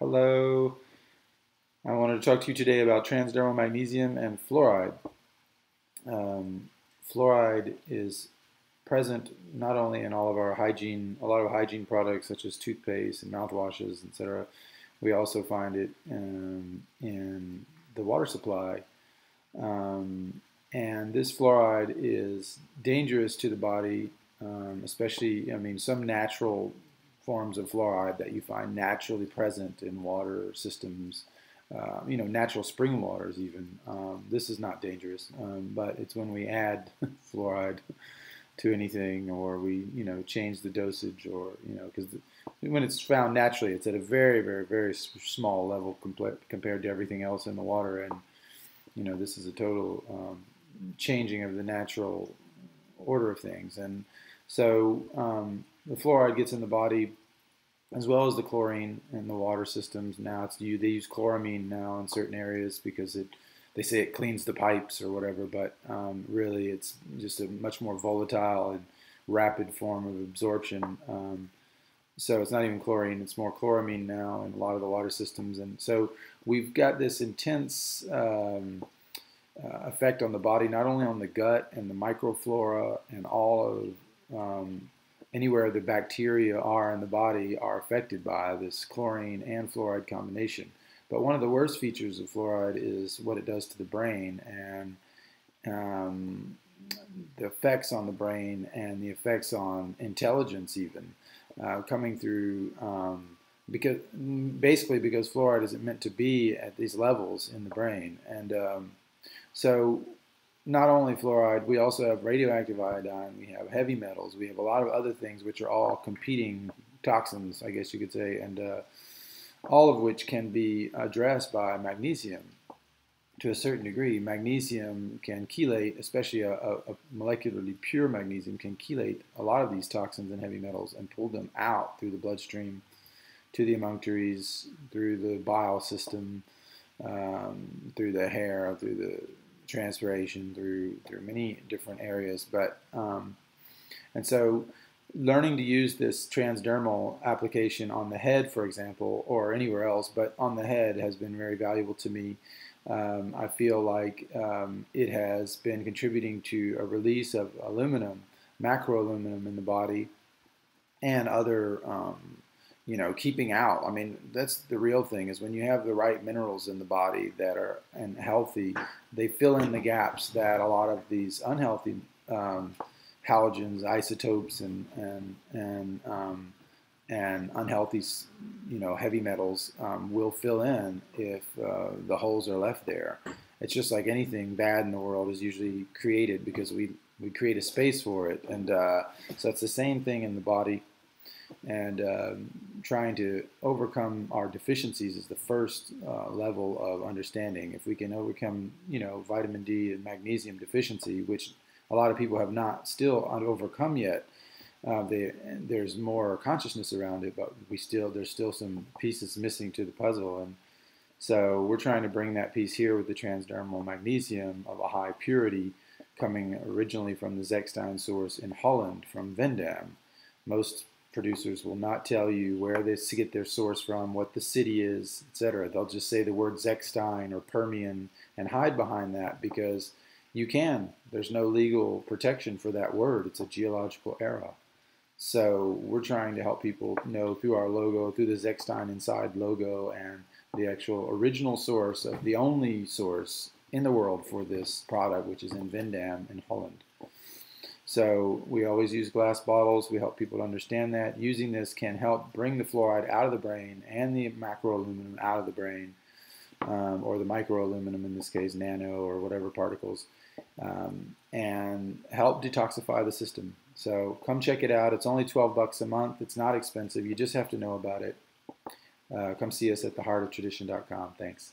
Hello. I wanted to talk to you today about transdermal magnesium and fluoride. Um, fluoride is present not only in all of our hygiene, a lot of hygiene products such as toothpaste and mouthwashes, etc. We also find it um, in the water supply. Um, and this fluoride is dangerous to the body, um, especially, I mean, some natural forms of fluoride that you find naturally present in water systems, uh, you know, natural spring waters even. Um, this is not dangerous, um, but it's when we add fluoride to anything or we, you know, change the dosage or, you know, because when it's found naturally, it's at a very, very, very small level compared to everything else in the water. And, you know, this is a total um, changing of the natural order of things. And so, um, the fluoride gets in the body as well as the chlorine in the water systems. Now it's you they use chloramine now in certain areas because it they say it cleans the pipes or whatever, but um, really it's just a much more volatile and rapid form of absorption. Um, so it's not even chlorine; it's more chloramine now in a lot of the water systems, and so we've got this intense. Um, uh, effect on the body, not only on the gut and the microflora and all of um, anywhere the bacteria are in the body are affected by this chlorine and fluoride combination. But one of the worst features of fluoride is what it does to the brain and um, the effects on the brain and the effects on intelligence, even uh, coming through. Um, because basically because fluoride isn't meant to be at these levels in the brain, and um, so not only fluoride, we also have radioactive iodine, we have heavy metals, we have a lot of other things which are all competing toxins, I guess you could say, and uh, all of which can be addressed by magnesium to a certain degree. Magnesium can chelate, especially a, a, a molecularly pure magnesium, can chelate a lot of these toxins and heavy metals and pull them out through the bloodstream to the emunctories, through the bile system, um, through the hair, through the transpiration through through many different areas. But um, and so learning to use this transdermal application on the head, for example, or anywhere else, but on the head has been very valuable to me. Um, I feel like um, it has been contributing to a release of aluminum, macro aluminum in the body, and other um, you know, keeping out. I mean, that's the real thing is when you have the right minerals in the body that are and healthy, they fill in the gaps that a lot of these unhealthy um, halogens, isotopes, and and and um, and unhealthy, you know, heavy metals um, will fill in if uh, the holes are left there. It's just like anything bad in the world is usually created because we we create a space for it, and uh, so it's the same thing in the body and um, trying to overcome our deficiencies is the first uh, level of understanding. If we can overcome, you know, vitamin D and magnesium deficiency, which a lot of people have not still overcome yet, uh, they, there's more consciousness around it, but we still there's still some pieces missing to the puzzle, and so we're trying to bring that piece here with the transdermal magnesium of a high purity, coming originally from the Zechstein source in Holland from Veendam. Most producers will not tell you where they get their source from, what the city is, etc. They'll just say the word Zechstein or Permian and hide behind that because you can. There's no legal protection for that word. It's a geological era. So we're trying to help people know through our logo, through the Zechstein Inside logo, and the actual original source of the only source in the world for this product, which is in Veendam in Holland. So we always use glass bottles. We help people to understand that. Using this can help bring the fluoride out of the brain and the macroaluminum out of the brain, um, or the microaluminum in this case, nano or whatever particles, um, and help detoxify the system. So come check it out. It's only 12 bucks a month. It's not expensive. You just have to know about it. Uh, come see us at theheartoftradition.com. Thanks.